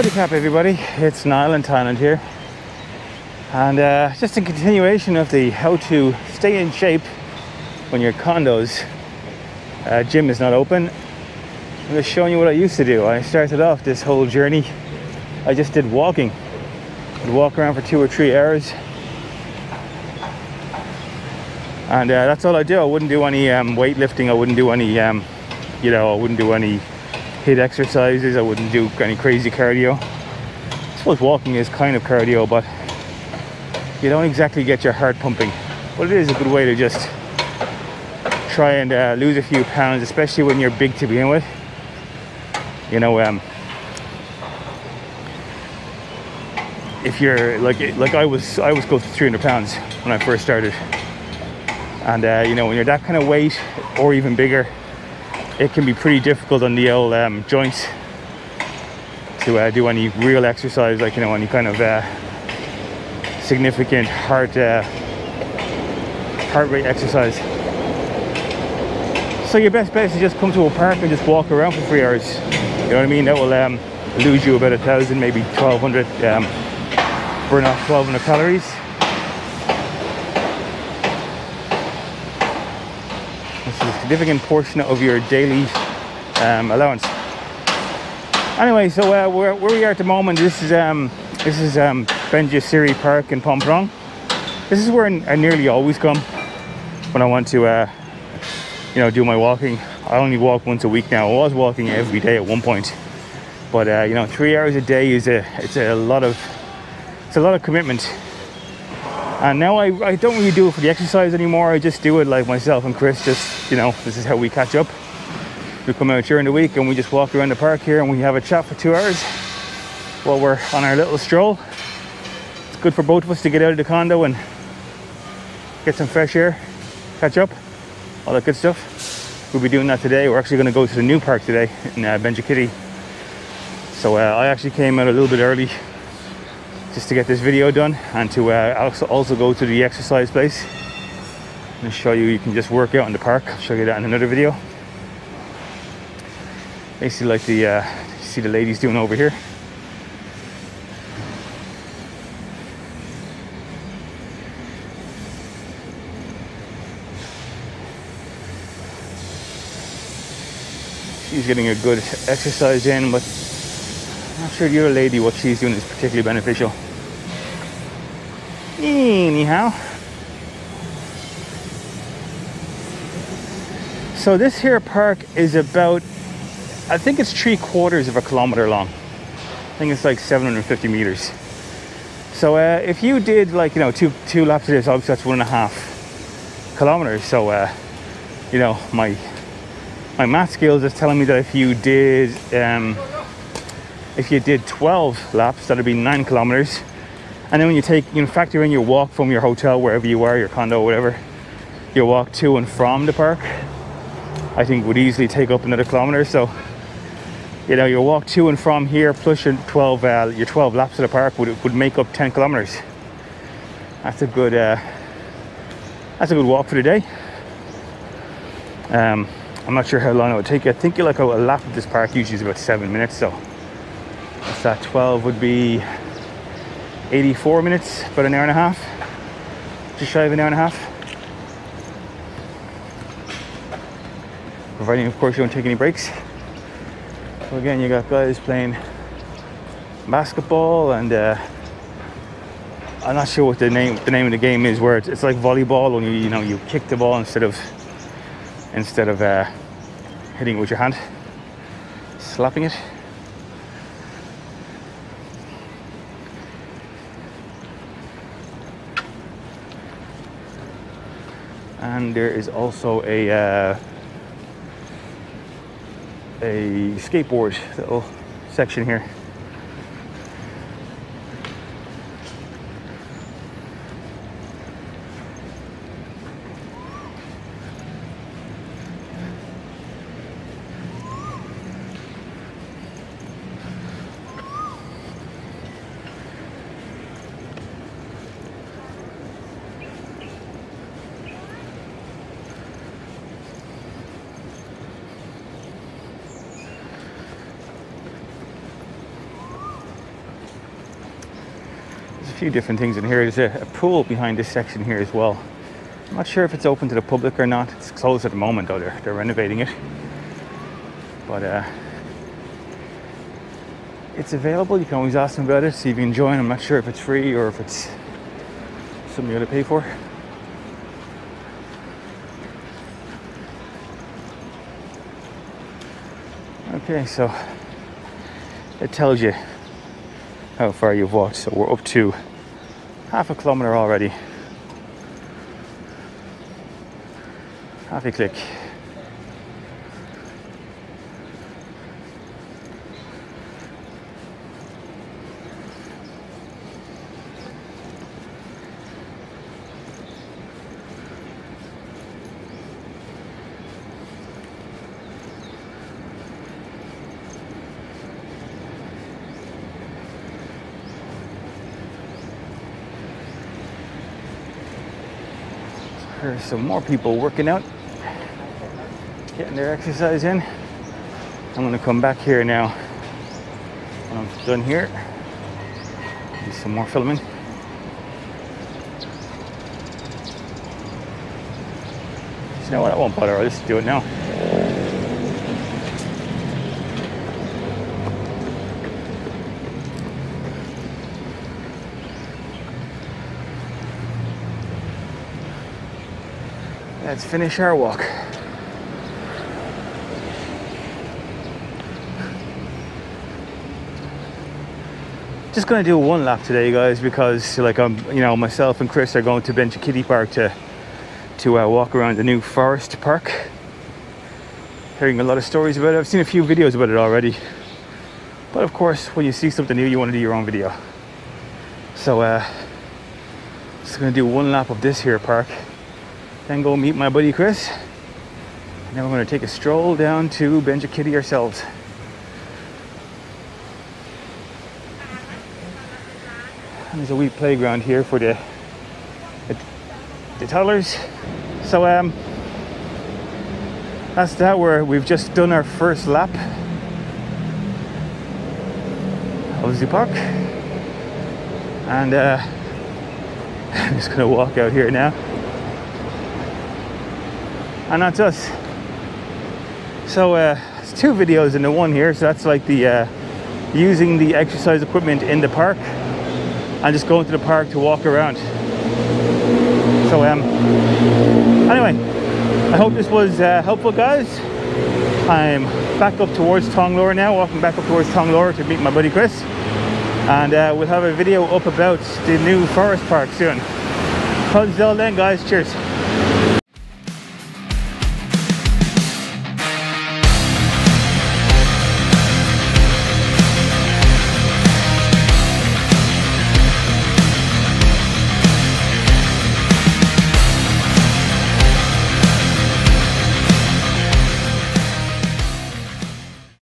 Howdy cap everybody, it's Niall in Thailand here and uh, just a continuation of the how to stay in shape when your condo's uh, gym is not open. I'm just showing you what I used to do. I started off this whole journey, I just did walking. I'd walk around for two or three hours and uh, that's all I do. I wouldn't do any um, weightlifting, I wouldn't do any, um, you know, I wouldn't do any HIIT exercises. I wouldn't do any crazy cardio. I suppose walking is kind of cardio, but you don't exactly get your heart pumping. But it is a good way to just try and uh, lose a few pounds, especially when you're big to begin with. You know, um, if you're like like I was, I was close to 300 pounds when I first started, and uh, you know when you're that kind of weight or even bigger it can be pretty difficult on the old um, joints to uh, do any real exercise, like you know, any kind of uh, significant heart uh, heart rate exercise. So your best bet is to just come to a park and just walk around for three hours. You know what I mean? That will um, lose you about a thousand, maybe twelve hundred, um, burn off twelve hundred calories. Significant portion of your daily um, allowance. Anyway, so uh, where, where, we are at the moment, this is um, this is um, Benjasiri Park in Phrom Phong. This is where I nearly always come when I want to, uh, you know, do my walking. I only walk once a week now. I was walking every day at one point, but uh, you know, three hours a day is a it's a lot of it's a lot of commitment and now I, I don't really do it for the exercise anymore. I just do it like myself and Chris just you know this is how we catch up. We come out during the week and we just walk around the park here and we have a chat for two hours while we're on our little stroll. It's good for both of us to get out of the condo and get some fresh air catch up all that good stuff. We'll be doing that today. We're actually going to go to the new park today in uh, Benjakitti so uh, I actually came out a little bit early just to get this video done and to uh, also, go to the exercise place. And show you you can just work out in the park. I'll show you that in another video. Basically like the uh, see the ladies doing over here. She's getting a good exercise in but I'm not sure the other lady what she's doing is particularly beneficial. Anyhow. So this here park is about, I think it's three quarters of a kilometer long. I think it's like 750 meters. So uh, if you did like, you know, two, two laps of this, obviously that's one and a half kilometers. So, uh, you know, my, my math skills is telling me that if you did, um, if you did 12 laps that'd be nine kilometers and then when you take in fact, you know factor in your walk from your hotel wherever you are your condo whatever your walk to and from the park i think would easily take up another kilometer. So you know your walk to and from here plus your 12 uh, your 12 laps of the park would, would make up 10 kilometers. That's a good uh, that's a good walk for the day. Um, i'm not sure how long it would take i think like a, a lap of this park usually is about seven minutes so. What's that 12 would be 84 minutes about an hour and a half. Just shy of an hour and a half. Providing of course you don't take any breaks. So again you got guys playing basketball and uh, I'm not sure what the name the name of the game is where it's, it's like volleyball when you you know you kick the ball instead of instead of uh, hitting it with your hand. Slapping it and there is also a uh, a skateboard little section here few different things in here. There's a, a pool behind this section here as well. I'm not sure if it's open to the public or not. It's closed at the moment though. They're they're renovating it. But uh, it's available. You can always ask them about it, see if you can join. I'm not sure if it's free or if it's something you got to pay for. Okay, so it tells you how far you've walked. So we're up to half a kilometer already. Half a click. There's some more people working out, getting their exercise in. I'm gonna come back here now when I'm done here. Do some more filming. You know what? I won't bother. I'll just do it now. Let's finish our walk. Just gonna do one lap today, guys, because like I'm, you know, myself and Chris are going to Benjakitti Park to to uh, walk around the new forest park. Hearing a lot of stories about it. I've seen a few videos about it already. But of course, when you see something new, you want to do your own video. So, uh, just gonna do one lap of this here park then go meet my buddy Chris. And then we're going to take a stroll down to Benjakitti ourselves. And there's a wee playground here for the, the, the toddlers. So um, that's that. Where we've just done our first lap of the park, and uh, I'm just gonna walk out here now and that's us. So uh, it's two videos in the one here. So that's like the uh, using the exercise equipment in the park and just going to the park to walk around. So um, anyway, I hope this was uh, helpful, guys. I'm back up towards Thonglor now, walking back up towards Thonglor to meet my buddy Chris. And uh, we'll have a video up about the new forest park soon. Until then, guys, cheers.